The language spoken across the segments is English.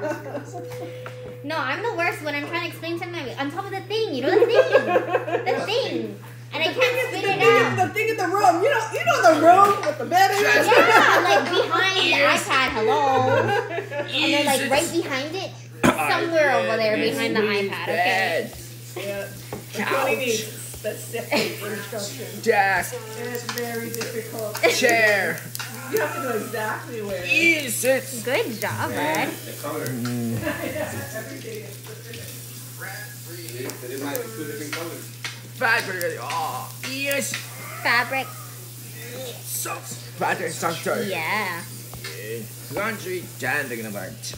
No, I'm the worst when I'm trying to explain something on top of the thing. You know the thing, the thing, and I The thing can't is- spit the it out. The thing in the room. You know, you know the room with the bed in. Yeah, like behind the iPad. Hello, and then like right behind it, somewhere over there behind the iPad. Okay. Yeah. That's what he needs. Specific instructions. Desk, it's very difficult. chair, You have to know exactly where. ease it. Good job, bud. The color. Mm. Everything is specific. But it might be two different colors. Fabric, oh, yes. Fabric. Socks. Fabric, socks, sorry. Yeah. Laundry, standing about.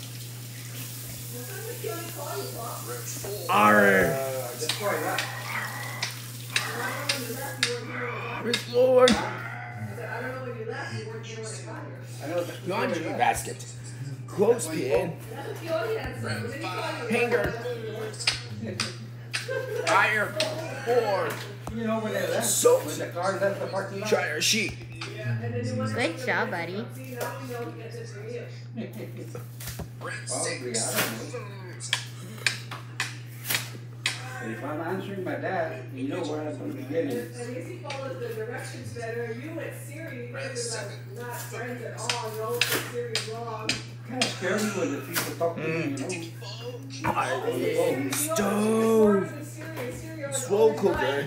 Arr. Uh, That's why that. Miss Lord. Laundry basket. Clothespin. That's what Fiona had said. When did he call you? Hanger. Iron. Board. Know when they left. Soap. The car left the parking lot. Dryer sheet. And then you went. Good job, buddy. See, now we know to get this for you. Probably, I don't know. But if I'm answering my dad, you know where I'm gonna be getting. And at least he followed the directions better. You went Siri. You were like not friends at all. You always put Siri wrong. Kinda scary when the people talk to me, mm. you know? Iron. Stove. Slow cooker.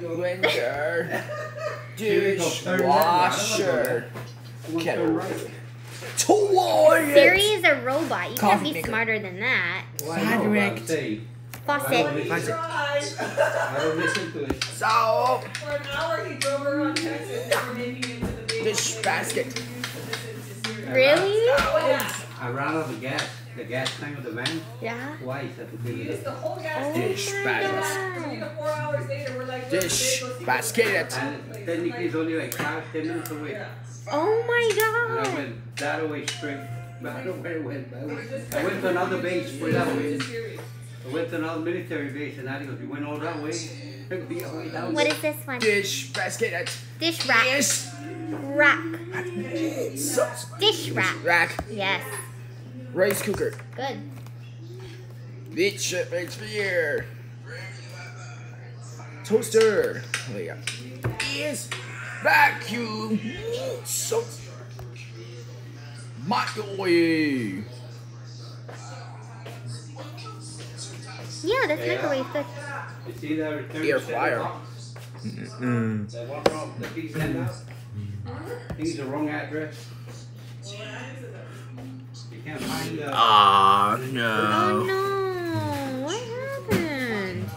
Blender. Dishwasher. I'm gonna Kettle. turn right. Toilet. Siri is a robot. You Coffee can't be maker. smarter than that. Well, I know, but I'm saying, Faucet. Faucet. I don't listen to it. Soap. For an hour, he drove around Texas, never making it to the base. Dish basket. Really? I ran out of gas, the gas tank of the van, Yeah. twice I put He it the whole gas Oh tank. Dish my basket. Three to God. four hours later, we're like, Dish let's go see basket. And technically it's only like five, ten minutes away. Oh my And I god. went that away straight. But I don't know where it went. I went, I went to another base for that way. Siri. I went to another military base and Daddy goes, you went all that way? Be all way down. What is this one? Dish basket. Dish rack. Yes. Rack. Soap. Dish rack. Rack. Yes. Rice cooker. Good. Beach ship here. Toaster. There you go. Yes. Vacuum. Soap. Microwave. Yeah, that's microwave good. You see that return? Air set fryer. box? Mm. That one from the piece sent out? I think it's the wrong address. You can't find the. Ah Oh no. Oh, no. What happened?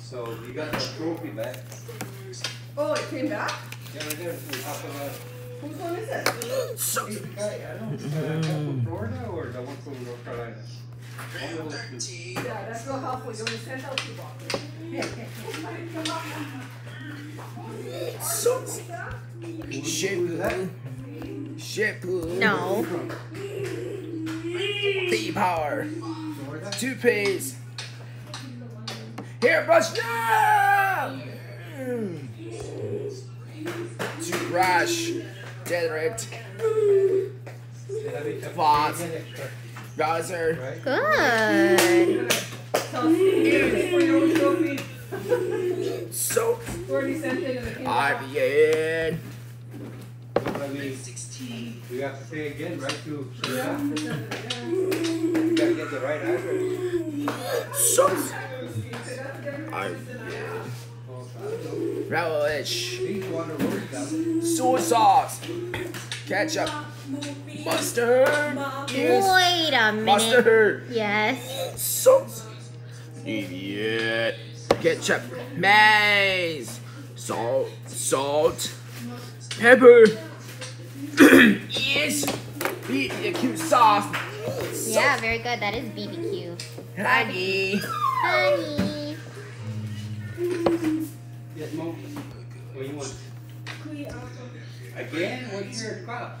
So you got the trophy back. Oh, it came back? Yeah, right there. We talked about. Whose one is it? So, Hey, guy, I don't know. Is that from Florida or the one from North Carolina? Two. Yeah, that's real helpful. You only sent out two boxes. so. Shampoo. Shampoo. No. Bee power. Florida? Toothpaste. Hairbrush. No! Mm. Toothbrush. Deodorant. Floss. Browser. Right? Good. Tell Steve for your own trophy. Soap. Already sent it and it came back. IBN. I mean, we have to pay again, right, to, You you have to send it again. gotta get the right address. Soap. See, that's the difference. IBN. Oh, I. Relish. These water works out. Soy sauce. Ketchup. Mustard. Yes. Wait a minute. Mustard. Yes. Salt. Idiot. Ketchup. Maize. Salt. Salt. Pepper. yes. BBQ sauce. Yeah, very good. That is BBQ. Honey. Honey. Yes, Mo? What do you want? Again? What's your cup?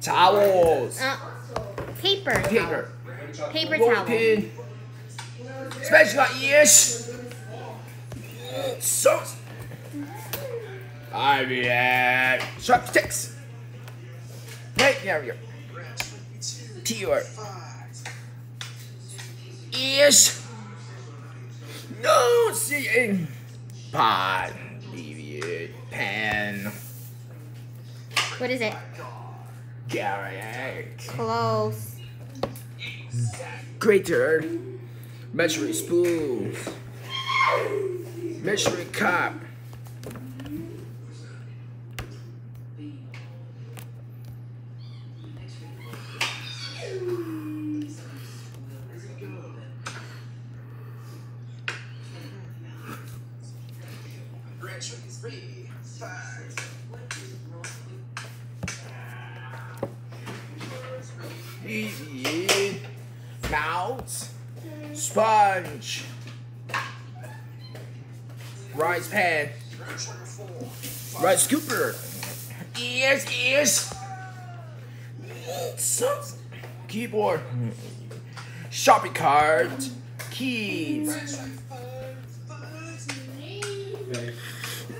Towels. Uh, paper. Paper. Paper Roll towel. pin. Special yes. So. I mean, chopsticks. Right there we go. T-word. Yes. No seeing. Pot. Deviate. Pen. What is it? Garlic. Close. Grater. Measuring spoon. Measuring cup. Eat. Sponge. Rice pan. Rice scooper. Ears, ears. Some keyboard. Shopping cart. Keys.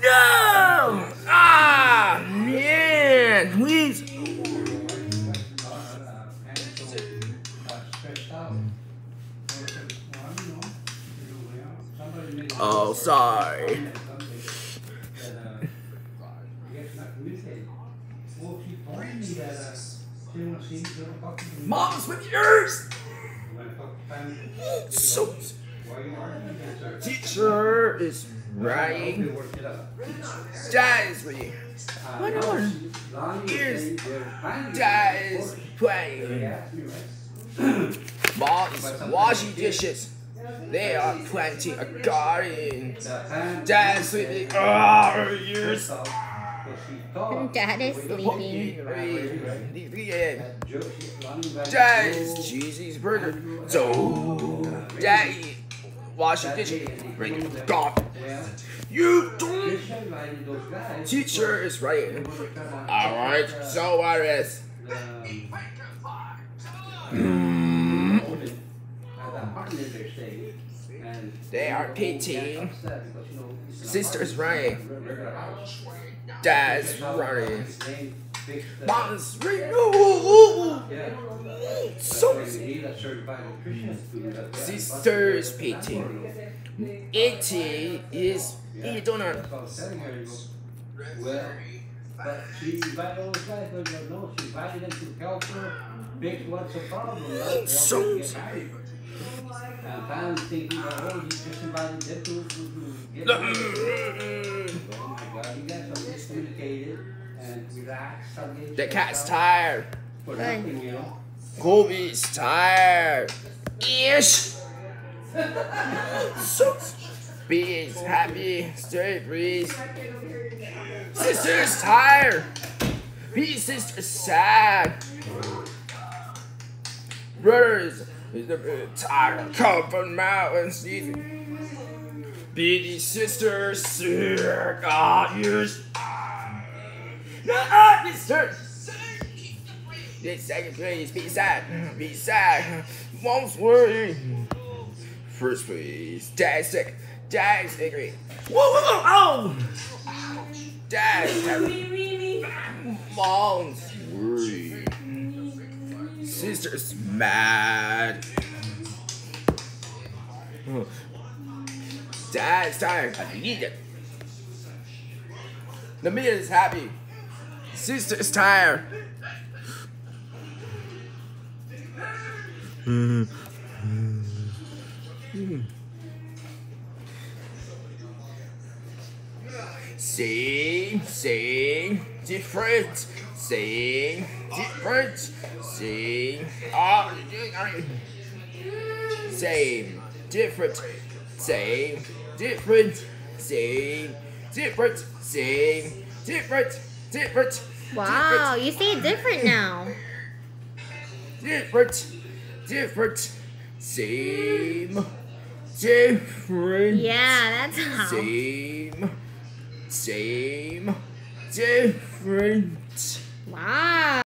No! Ah, man! Please. Sorry. Mom's with yours! So, teacher is writing. Dad is reading. What on? Ears. Is playing. Mom is washing dishes. They are planting a garden. Dad is sleeping. Ah, ears. Dad is sleeping. Dad is cheesy's burger. So, Dad eat washing dishes. Bring it God. You don't. Teacher is writing. Alright, so what is? They are painting. Sister's writing. Dad's running. Mom's writing. Ooh, ooh, ooh. So, sister's painting. It is donut. Well, but she invited all the guys, but you know, she invited them to help her fix what's the problem. right? So-. And finally thinking, oh, just invited to, get married. Oh my God, you guys are miscommunicated and relaxed. I'll get The cat's tired. For nothing, you know. Kobe's tired. Ish. so Bees happy, straight breeze. Sister's tired. Bee's sister's sad. Brothers is a bit tired. Come from mountains. Bee's sister sick. Ah, yes. No, sister. The second place, be sad, be sad, won't worry. First place, dad sick, dad sick. Whoa, whoa, whoa, oh! Dad, mom's. Sister's mad. Hmm. Dad's tired, I need it. The meal is happy. Sister's tired. Hmm. Hmm. Sing, sing, different, sing, different, sing, ah, same, different, same, different, same, different, same, different, different, Wow, you say different. now. different, different, same, different. Yeah, that's how. Same, same, different. Wow.